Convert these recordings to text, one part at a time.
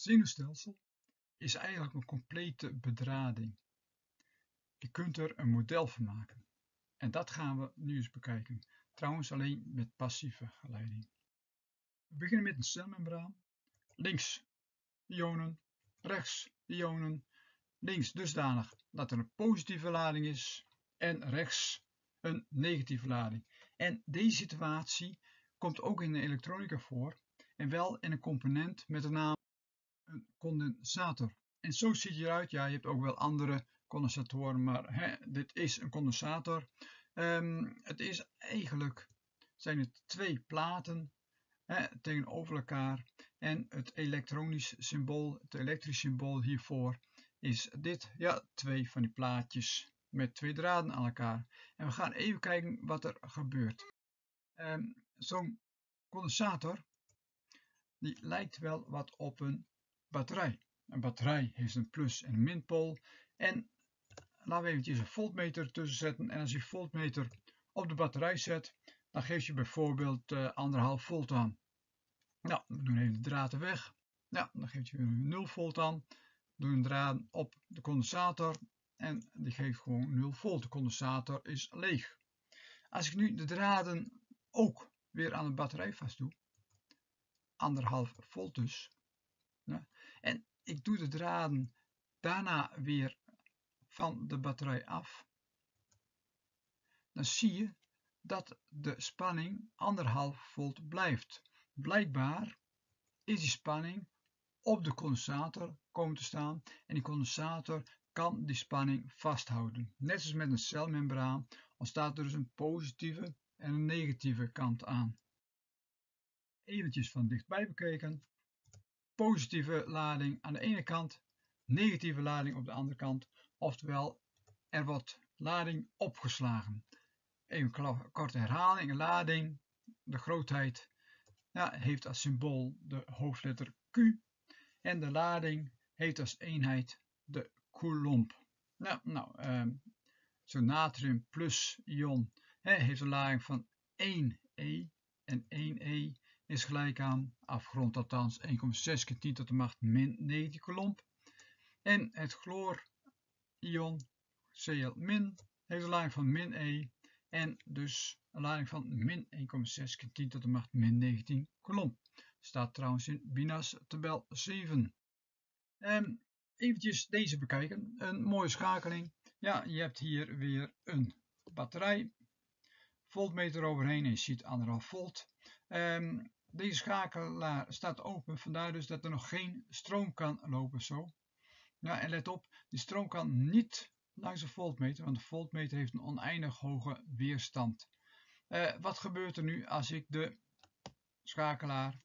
zenuwstelsel is eigenlijk een complete bedrading. Je kunt er een model van maken. En dat gaan we nu eens bekijken. Trouwens alleen met passieve geleiding. We beginnen met een celmembraan. Links ionen, rechts ionen. Links dusdanig dat er een positieve lading is en rechts een negatieve lading. En deze situatie komt ook in de elektronica voor en wel in een component met de naam condensator. En zo ziet hij eruit. Ja, je hebt ook wel andere condensatoren, maar hè, dit is een condensator. Um, het is eigenlijk, zijn het twee platen hè, tegenover elkaar en het elektronisch symbool, het elektrisch symbool hiervoor is dit, ja, twee van die plaatjes met twee draden aan elkaar. En we gaan even kijken wat er gebeurt. Um, Zo'n condensator, die lijkt wel wat op een batterij. Een batterij heeft een plus- en een minpool. En laten we eventjes een voltmeter tussen zetten. En als je voltmeter op de batterij zet, dan geeft je bijvoorbeeld uh, anderhalf volt aan. Nou, we doen even de draden weg. Ja, dan geeft je weer 0 volt aan. Doe een draad op de condensator en die geeft gewoon 0 volt. De condensator is leeg. Als ik nu de draden ook weer aan de batterij vast doe, anderhalf volt dus, ja, en ik doe de draden daarna weer van de batterij af, dan zie je dat de spanning anderhalf volt blijft. Blijkbaar is die spanning op de condensator komen te staan en die condensator kan die spanning vasthouden. Net zoals met een celmembraan ontstaat er dus een positieve en een negatieve kant aan. Eventjes van dichtbij bekeken. Positieve lading aan de ene kant, negatieve lading op de andere kant. Oftewel, er wordt lading opgeslagen. Even korte herhaling. Lading, de grootheid, ja, heeft als symbool de hoofdletter Q. En de lading heeft als eenheid de coulomb. Nou, nou zo'n natrium plus ion heeft een lading van 1e. En 1e is gelijk aan afgerond althans 1,6 keer 10 tot de macht min 19 coulomb. En het chloor-ion Cl- heeft een lading van min e en dus een lading van min 1,6 keer 10 tot de macht min 19 coulomb. Staat trouwens in Binas tabel 7. Um, eventjes deze bekijken. Een mooie schakeling. Ja, je hebt hier weer een batterij. Voltmeter overheen en je ziet 1,5 volt. Um, deze schakelaar staat open, vandaar dus dat er nog geen stroom kan lopen zo. Ja, en let op, de stroom kan niet langs de voltmeter, want de voltmeter heeft een oneindig hoge weerstand. Uh, wat gebeurt er nu als ik de schakelaar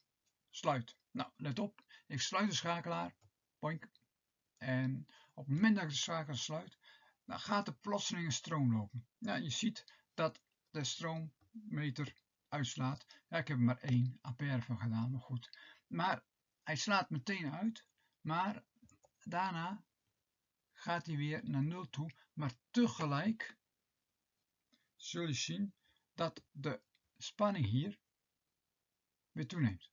sluit? Nou, let op, ik sluit de schakelaar, boink, en op het moment dat ik de schakelaar sluit, dan gaat er plotseling een stroom lopen. Ja, je ziet dat de stroommeter uitslaat. Ja, ik heb er maar 1 ampère van gedaan, maar goed. Maar hij slaat meteen uit, maar daarna gaat hij weer naar 0 toe, maar tegelijk zul je zien dat de spanning hier weer toeneemt.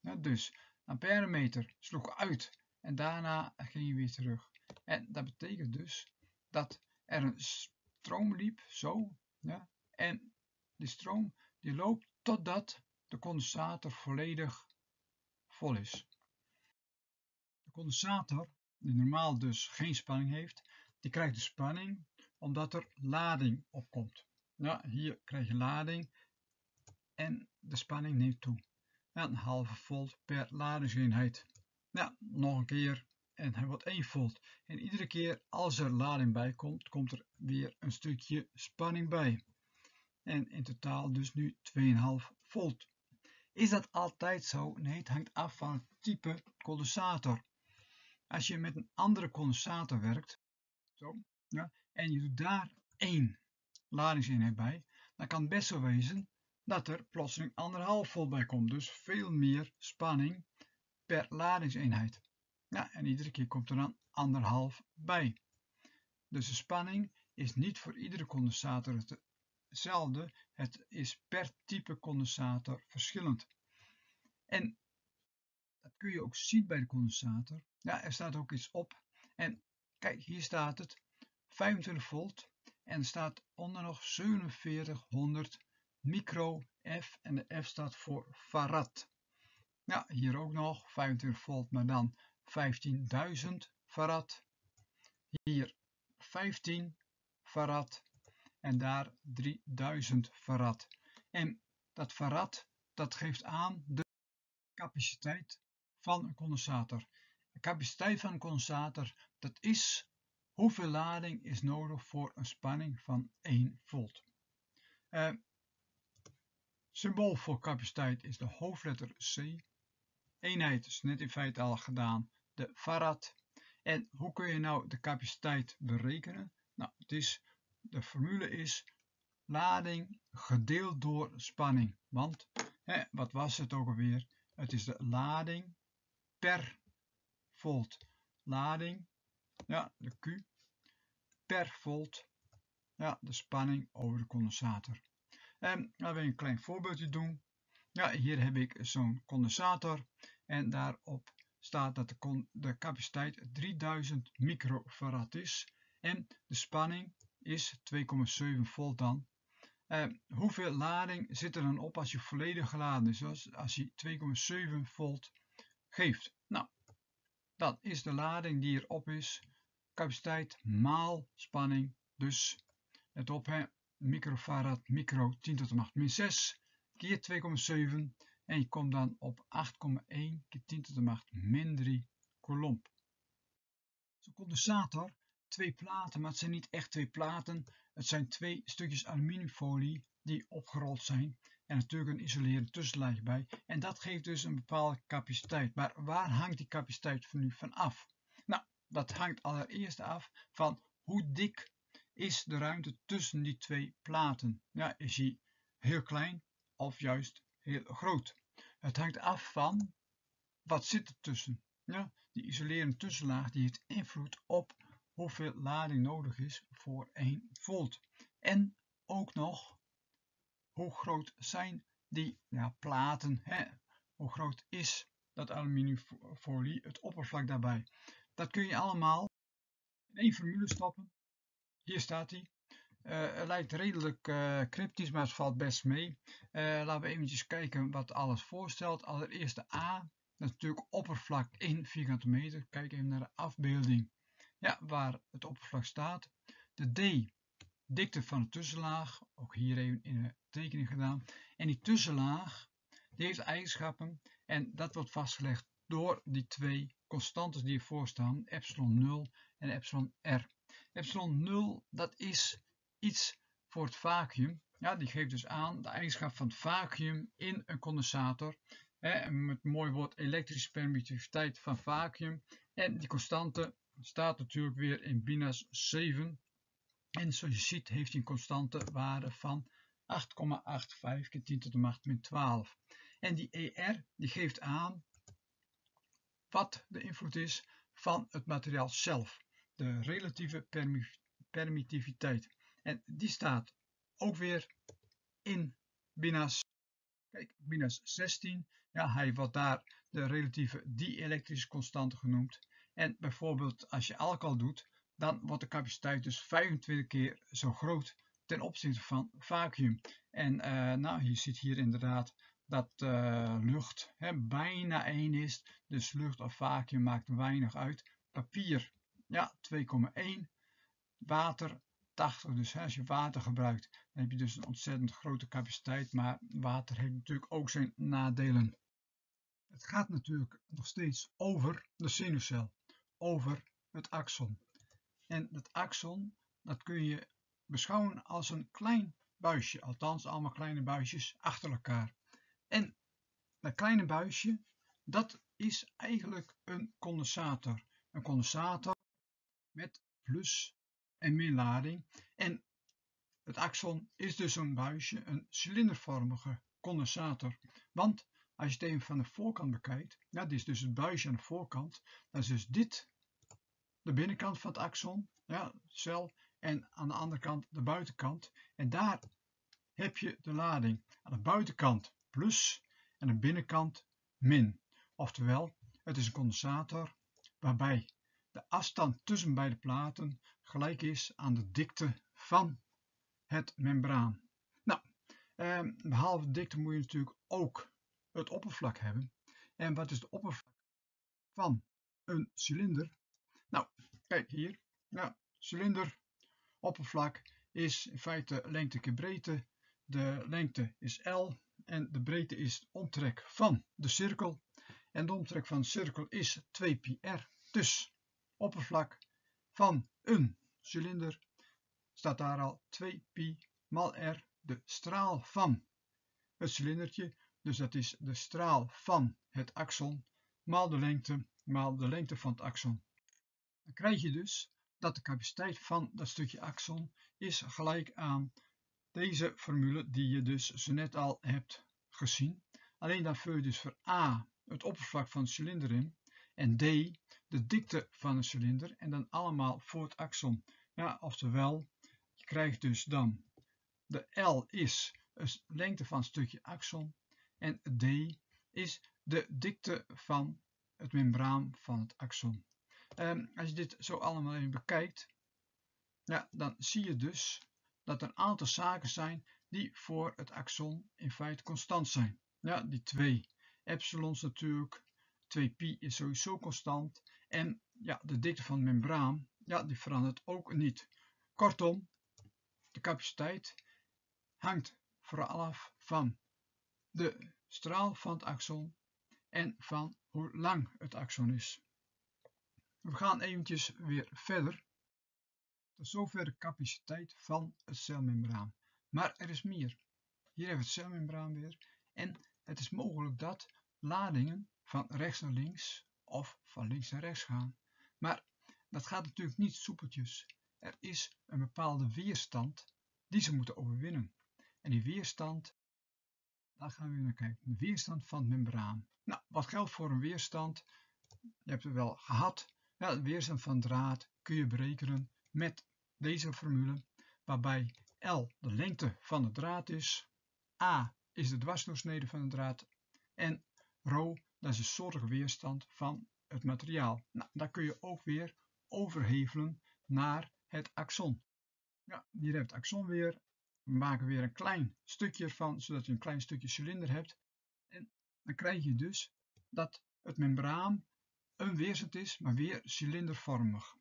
Ja, dus amperemeter sloeg uit en daarna ging je weer terug. En dat betekent dus dat er een stroom liep, zo, ja, en die stroom die loopt totdat de condensator volledig vol is. De condensator, die normaal dus geen spanning heeft, die krijgt de spanning omdat er lading opkomt. Ja, hier krijg je lading en de spanning neemt toe. Ja, een halve volt per ladingseenheid. Ja, nog een keer en hij wordt 1 volt. En iedere keer als er lading bij komt, komt er weer een stukje spanning bij en in totaal dus nu 2,5 volt. Is dat altijd zo? Nee, het hangt af van het type condensator. Als je met een andere condensator werkt, zo, ja, en je doet daar één ladingseenheid bij, dan kan het best zo wezen dat er plotseling anderhalf volt bij komt. Dus veel meer spanning per ladingseenheid. Ja, en iedere keer komt er dan anderhalf bij. Dus de spanning is niet voor iedere condensator hetzelfde, het is per type condensator verschillend. En dat kun je ook zien bij de condensator. Ja, er staat ook iets op. En kijk, hier staat het 25 volt en er staat onder nog 4700 micro F en de F staat voor farad. Ja, hier ook nog 25 volt, maar dan 15.000 farad. Hier 15 farad en daar 3000 farad. En dat farad, dat geeft aan de capaciteit van een condensator. De capaciteit van een condensator, dat is hoeveel lading is nodig voor een spanning van 1 volt. Uh, symbool voor capaciteit is de hoofdletter C. Eenheid is net in feite al gedaan, de farad. En hoe kun je nou de capaciteit berekenen? Nou, het is, de formule is lading gedeeld door spanning. Want, hè, wat was het ook alweer? Het is de lading per volt. Lading, ja, de Q, per volt, ja, de spanning over de condensator. En laten we een klein voorbeeldje doen. Ja, hier heb ik zo'n condensator en daarop staat dat de, de capaciteit 3000 microfarad is en de spanning is 2,7 volt dan. Uh, hoeveel lading zit er dan op als je volledig geladen is, als je 2,7 volt geeft? Nou, dat is de lading die erop is, capaciteit maal spanning, dus let op hè, microfarad, micro 10 tot de macht min 6 keer 2,7 en je komt dan op 8,1 keer 10 tot de macht min 3 coulomb. Zo'n condensator, twee platen, maar het zijn niet echt twee platen. Het zijn twee stukjes aluminiumfolie die opgerold zijn en natuurlijk een isolerend tussenlaag bij. En dat geeft dus een bepaalde capaciteit. Maar waar hangt die capaciteit van nu van af? Nou, dat hangt allereerst af van hoe dik is de ruimte tussen die twee platen. Ja, is die heel klein of juist heel groot. Het hangt af van wat zit er tussen. Ja, die isolerende tussenlaag die heeft invloed op hoeveel lading nodig is voor 1 volt. En ook nog hoe groot zijn die platen, hè? hoe groot is dat aluminiumfolie, het oppervlak daarbij. Dat kun je allemaal in één formule stoppen. Hier staat hij. Uh, het lijkt redelijk uh, cryptisch, maar het valt best mee. Uh, laten we eventjes kijken wat alles voorstelt. Allereerst de A, natuurlijk oppervlak in vierkante meter. Kijk even naar de afbeelding ja, waar het oppervlak staat. De D, dikte van de tussenlaag, ook hier even in de tekening gedaan. En die tussenlaag, die heeft eigenschappen en dat wordt vastgelegd door die twee constantes die ervoor staan, epsilon 0 en epsilon r. Epsilon 0, dat is iets voor het vacuüm. Ja, die geeft dus aan de eigenschap van het vacuüm in een condensator. Hè, met het mooie woord elektrische permittiviteit van vacuüm. En die constante staat natuurlijk weer in BINAS 7. En zoals je ziet heeft hij een constante waarde van 8,85 keer 10 tot de macht min 12. En die ER die geeft aan wat de invloed is van het materiaal zelf. De relatieve permittiviteit. En die staat ook weer in BINAS. Kijk, BINAS 16. Ja, hij wordt daar de relatieve dielektrische constante genoemd. En bijvoorbeeld als je alcohol doet, dan wordt de capaciteit dus 25 keer zo groot ten opzichte van vacuüm. En uh, nou, je ziet hier inderdaad dat uh, lucht hè, bijna 1 is. Dus lucht of vacuüm maakt weinig uit. Papier, ja, 2,1. Water, 80. Dus als je water gebruikt, dan heb je dus een ontzettend grote capaciteit. Maar water heeft natuurlijk ook zijn nadelen. Het gaat natuurlijk nog steeds over de sinuscel, over het axon. En dat axon, dat kun je beschouwen als een klein buisje, althans allemaal kleine buisjes achter elkaar. En dat kleine buisje, dat is eigenlijk een condensator. Een condensator met plus en minlading. En het axon is dus een buisje, een cilindervormige condensator. Want als je het even van de voorkant bekijkt, dit is dus het buisje aan de voorkant, dan is dus dit de binnenkant van het axon, ja, cel, en aan de andere kant de buitenkant. En daar heb je de lading. Aan de buitenkant plus en aan de binnenkant min. Oftewel, Het is een condensator waarbij de afstand tussen beide platen gelijk is aan de dikte van het membraan. Nou, eh, behalve de dikte moet je natuurlijk ook het oppervlak hebben. En wat is de oppervlak van een cilinder? Nou, kijk hier. Ja, cilinder, oppervlak is in feite lengte keer breedte. De lengte is L en de breedte is de omtrek van de cirkel. En de omtrek van de cirkel is 2 pi r. Dus oppervlak van een cilinder staat daar al 2 pi maal r, de straal van het cilindertje. Dus dat is de straal van het axon maal de lengte maal de lengte van het axon. Dan krijg je dus dat de capaciteit van dat stukje axon is gelijk aan deze formule die je dus zo net al hebt gezien. Alleen dan vul je dus voor A het oppervlak van de cilinder in en D de dikte van een cilinder en dan allemaal voor het axon. Ja, oftewel, je krijgt dus dan de L is de lengte van het stukje axon en D is de dikte van het membraan van het axon. Um, als je dit zo allemaal even bekijkt, ja, dan zie je dus dat er een aantal zaken zijn die voor het axon in feite constant zijn. Ja, die twee epsilons natuurlijk, 2 pi is sowieso constant en ja, de dikte van de membraan, ja, die verandert ook niet. Kortom, de capaciteit hangt vooral af van de straal van het axon en van hoe lang het axon is. We gaan eventjes weer verder. Tot zover de capaciteit van het celmembraan. Maar er is meer. Hier hebben we het celmembraan weer. En het is mogelijk dat ladingen van rechts naar links of van links naar rechts gaan. Maar dat gaat natuurlijk niet soepeltjes. Er is een bepaalde weerstand die ze moeten overwinnen. En die weerstand, daar gaan we naar kijken. De weerstand van het membraan. Nou, wat geldt voor een weerstand? Je hebt het wel gehad. De weerstand van draad kun je berekenen met deze formule, waarbij L de lengte van de draad is, A is de dwarsdoorsnede van de draad en ρ dat is de soortige weerstand van het materiaal. Nou, daar kun je ook weer overhevelen naar het axon. Ja, hier hebt het axon weer. We maken weer een klein stukje ervan, zodat je een klein stukje cilinder hebt. En dan krijg je dus dat het membraan een weerstand is, maar weer cilindervormig.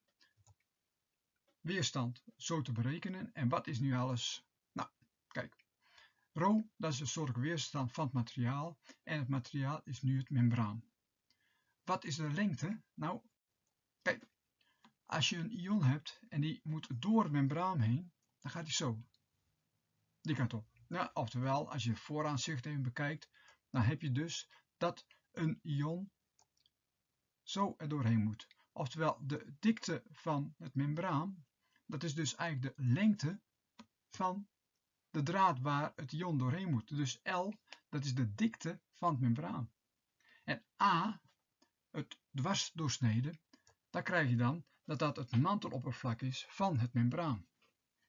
Weerstand zo te berekenen. En wat is nu alles? Nou, kijk. Rho, dat is de soort weerstand van het materiaal. En het materiaal is nu het membraan. Wat is de lengte? Nou, kijk. Als je een ion hebt en die moet door het membraan heen, dan gaat hij zo. Die kant op. Ja, oftewel, als je het vooraanzicht even bekijkt, dan heb je dus dat een ion zo er doorheen moet. Oftewel, de dikte van het membraan, dat is dus eigenlijk de lengte van de draad waar het ion doorheen moet. Dus L, dat is de dikte van het membraan. En A, het dwarsdoorsnede, daar krijg je dan dat dat het manteloppervlak is van het membraan.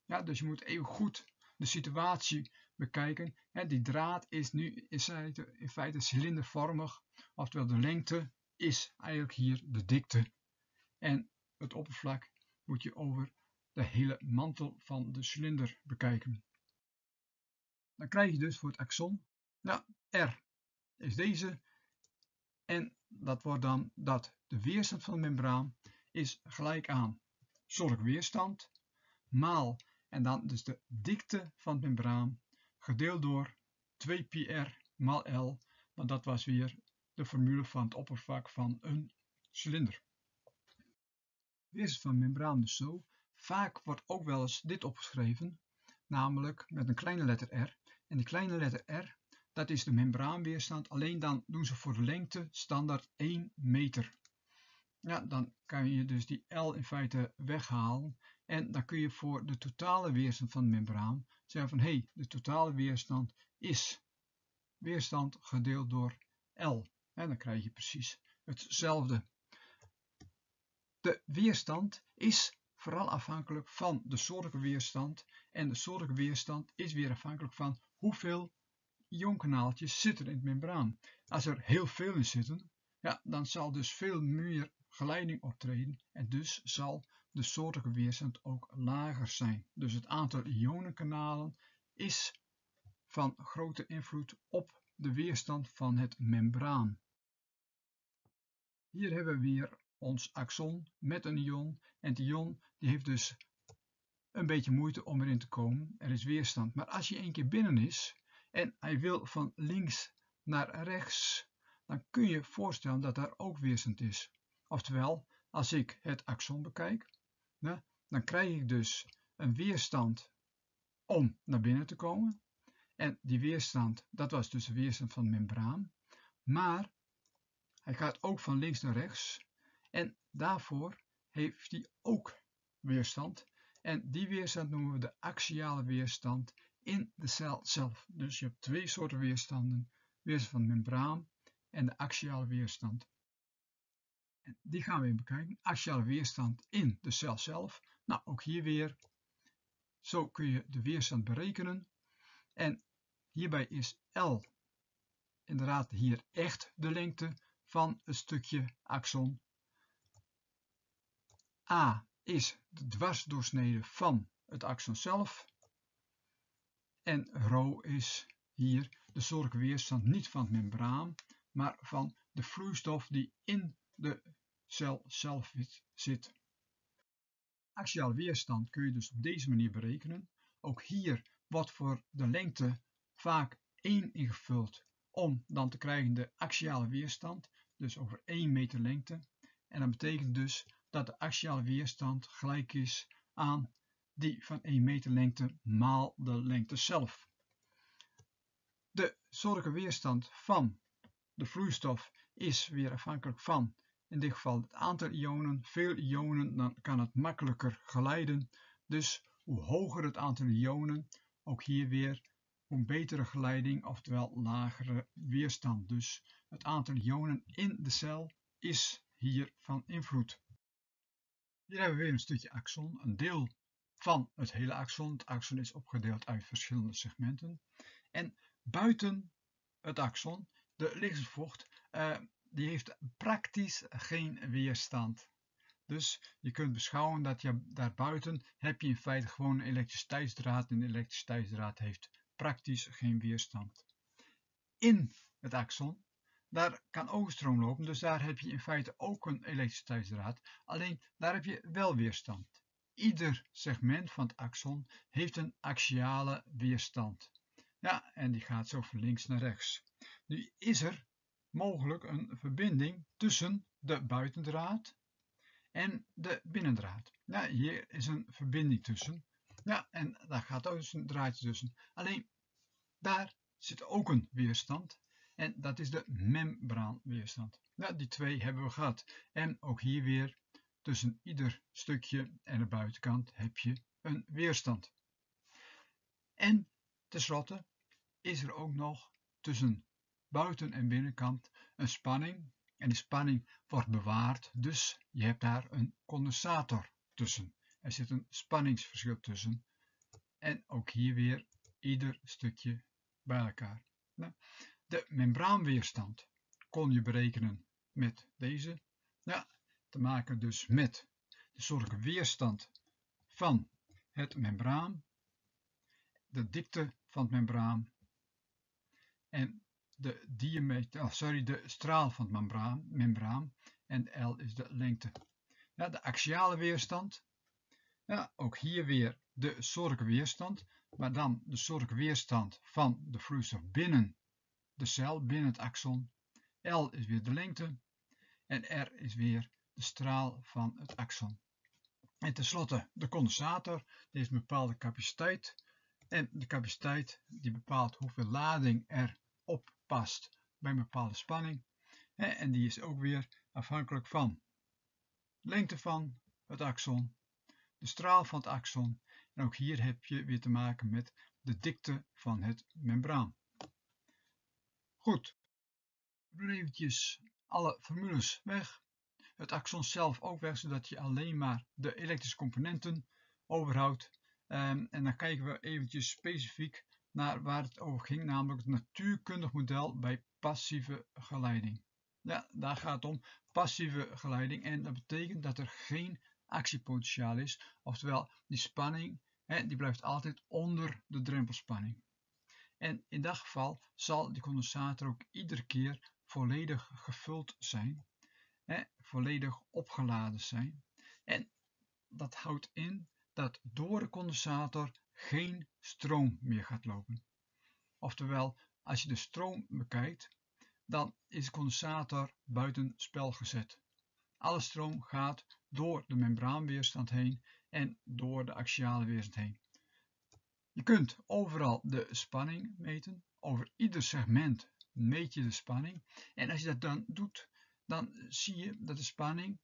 Ja, dus je moet even goed de situatie bekijken. die draad is nu in feite cilindervormig, oftewel de lengte is eigenlijk hier de dikte. En het oppervlak moet je over de hele mantel van de cilinder bekijken. Dan krijg je dus voor het axon, ja, R is deze. En dat wordt dan dat de weerstand van de membraan is gelijk aan zorgweerstand maal en dan dus de dikte van het membraan gedeeld door 2 pi r maal L, want dat was weer de formule van het oppervlak van een cilinder. Weerstand van membraan dus zo. Vaak wordt ook wel eens dit opgeschreven, namelijk met een kleine letter r. En die kleine letter r, dat is de membraanweerstand, alleen dan doen ze voor de lengte standaard 1 meter. Ja, dan kan je dus die L in feite weghalen en dan kun je voor de totale weerstand van de membraan zeggen van hé, hey, de totale weerstand is weerstand gedeeld door L. En dan krijg je precies hetzelfde. De weerstand is vooral afhankelijk van de soortige weerstand. En de soortige weerstand is weer afhankelijk van hoeveel ionkanaaltjes zitten in het membraan. Als er heel veel in zitten, ja, dan zal dus veel meer geleiding optreden en dus zal de soortige weerstand ook lager zijn. Dus het aantal ionenkanalen is van grote invloed op de weerstand van het membraan. Hier hebben we weer ons axon met een ion en het ion die heeft dus een beetje moeite om erin te komen. Er is weerstand. Maar als je één keer binnen is en hij wil van links naar rechts, dan kun je voorstellen dat daar ook weerstand is. Oftewel, als ik het axon bekijk, dan krijg ik dus een weerstand om naar binnen te komen. En die weerstand, dat was dus de weerstand van de membraan. Maar hij gaat ook van links naar rechts. En daarvoor heeft hij ook weerstand. En die weerstand noemen we de axiale weerstand in de cel zelf. Dus je hebt twee soorten weerstanden. Weerstand van de membraan en de axiale weerstand. En die gaan we bekijken. Axiale weerstand in de cel zelf. Nou, ook hier weer. Zo kun je de weerstand berekenen. En hierbij is L inderdaad hier echt de lengte van het stukje axon. A is de dwarsdoorsnede van het axon zelf. En rho is hier de zorgweerstand weerstand niet van het membraan, maar van de vloeistof die in de cel zelf zit. Axiale weerstand kun je dus op deze manier berekenen. Ook hier wordt voor de lengte vaak 1 ingevuld om dan te krijgen de axiale weerstand, dus over 1 meter lengte. En dat betekent dus dat de axiale weerstand gelijk is aan die van 1 meter lengte maal de lengte zelf. De zorge weerstand van de vloeistof is weer afhankelijk van in dit geval het aantal ionen. Veel ionen, dan kan het makkelijker glijden. Dus hoe hoger het aantal ionen, ook hier weer, hoe betere geleiding, oftewel lagere weerstand. Dus het aantal ionen in de cel is hier van invloed. Hier hebben we weer een stukje axon, een deel van het hele axon. Het axon is opgedeeld uit verschillende segmenten. En buiten het axon, de lichtvocht, uh, die heeft praktisch geen weerstand. Dus je kunt beschouwen dat je daarbuiten heb je in feite gewoon een elektriciteitsdraad en een elektriciteitsdraad heeft praktisch geen weerstand. In het axon, daar kan ook stroom lopen, dus daar heb je in feite ook een elektriciteitsdraad, alleen daar heb je wel weerstand. Ieder segment van het axon heeft een axiale weerstand. Ja, en die gaat zo van links naar rechts. Nu is er mogelijk een verbinding tussen de buitendraad en de binnendraad. Ja, hier is een verbinding tussen. Ja, en daar gaat ook een draadje tussen. Alleen daar zit ook een weerstand. En dat is de membraanweerstand. Ja, die twee hebben we gehad. En ook hier weer tussen ieder stukje en de buitenkant heb je een weerstand. En tenslotte is er ook nog tussen buiten- en binnenkant een spanning. En die spanning wordt bewaard, dus je hebt daar een condensator tussen. Er zit een spanningsverschil tussen. En ook hier weer ieder stukje bij elkaar. Nou, de membraanweerstand kon je berekenen met deze. Ja, te maken dus met de soort weerstand van het membraan, de dikte van het membraan en de diameter, oh sorry, de straal van het membraan, membraan en L is de lengte. Ja, de axiale weerstand, ja, ook hier weer de zorgweerstand, maar dan de zorgweerstand van de vloeistof binnen de cel, binnen het axon. L is weer de lengte en R is weer de straal van het axon. En tenslotte de condensator, die heeft een bepaalde capaciteit en de capaciteit die bepaalt hoeveel lading er op past bij een bepaalde spanning. En die is ook weer afhankelijk van lengte van het axon, de straal van het axon en ook hier heb je weer te maken met de dikte van het membraan. Goed, we doen eventjes alle formules weg. Het axon zelf ook weg, zodat je alleen maar de elektrische componenten overhoudt. Ehm, en dan kijken we eventjes specifiek naar waar het over ging, namelijk het natuurkundig model bij passieve geleiding. Ja, daar gaat het om passieve geleiding en dat betekent dat er geen actiepotentiaal is, oftewel die spanning hè, die blijft altijd onder de drempelspanning. En in dat geval zal die condensator ook iedere keer volledig gevuld zijn, hè, volledig opgeladen zijn. En dat houdt in dat door de condensator geen stroom meer gaat lopen. Oftewel, als je de stroom bekijkt, dan is de condensator buiten spel gezet. Alle stroom gaat door de membraanweerstand heen en door de axiale weerstand heen. Je kunt overal de spanning meten. Over ieder segment meet je de spanning. En als je dat dan doet, dan zie je dat de spanning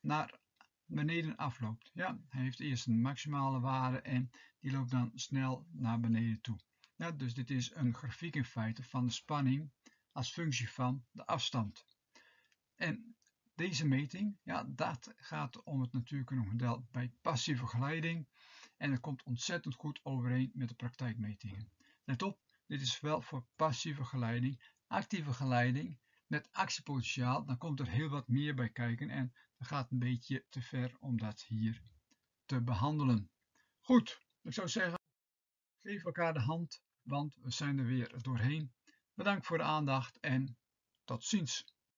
naar beneden afloopt. Ja, hij heeft eerst een maximale waarde en die loopt dan snel naar beneden toe. Ja, dus dit is een grafiek in feite van de spanning als functie van de afstand. En deze meting, ja, dat gaat om het natuurlijke model bij passieve geleiding en het komt ontzettend goed overeen met de praktijkmetingen. Let op, dit is wel voor passieve geleiding. Actieve geleiding met actiepotentiaal, dan komt er heel wat meer bij kijken en dat gaat een beetje te ver om dat hier te behandelen. Goed, ik zou zeggen, geef elkaar de hand, want we zijn er weer doorheen. Bedankt voor de aandacht en tot ziens.